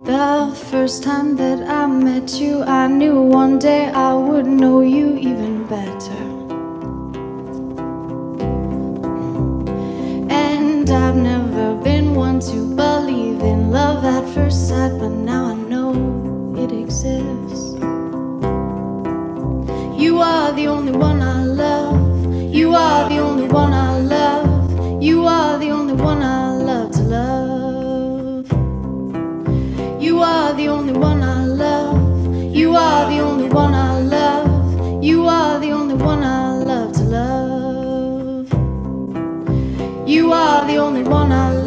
The first time that I met you, I knew one day I would know you even better. And I've never been one to believe in love at first sight, but now I know it exists. You are the only one I love. You are the only one I love. You are the only one I love the only one I love. You are the only one I love. You are the only one I love to love. You are the only one I love.